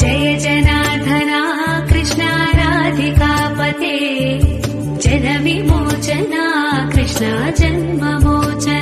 Jai जनार्दना Krishna राधिकापते जनविमोचना Krishna जन्ममोचना